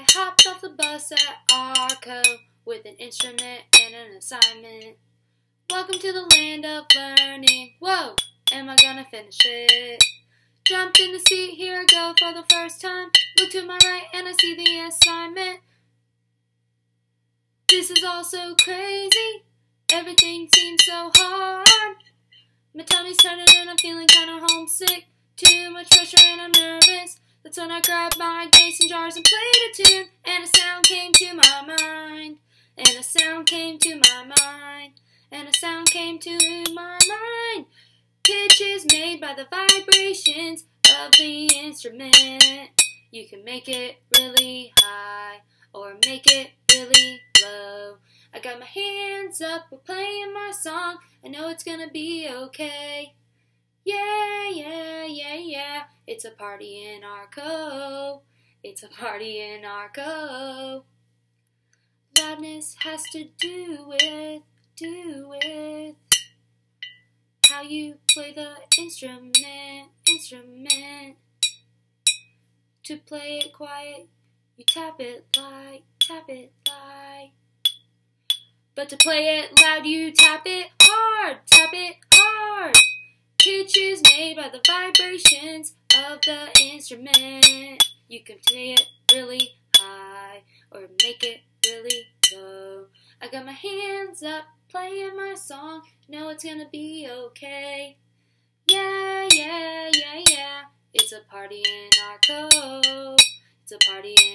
I hopped off the bus at Arco with an instrument and an assignment. Welcome to the land of learning. Whoa, am I gonna finish it? Jumped in the seat, here I go for the first time. Look to my right and I see the assignment. This is all so crazy. Everything seems so hard. My tummy's turning and I'm feeling kinda homesick. Too much pressure and I'm nervous. That's when I grabbed my mason jars and played a tune, and a sound came to my mind, and a sound came to my mind, and a sound came to my mind. Pitch is made by the vibrations of the instrument. You can make it really high or make it really low. I got my hands up, we're playing my song. I know it's gonna be okay. Yeah, yeah, yeah, yeah. It's a party in Arco. It's a party in Arco. Loudness has to do with, do with how you play the instrument, instrument. To play it quiet, you tap it light, tap it light. But to play it loud, you tap it hard, tap it hard. Pitch is made by the vibrations of the instrument. You can play it really high or make it really low. I got my hands up, playing my song. Know it's gonna be okay. Yeah, yeah, yeah, yeah. It's a party in Arco. It's a party in.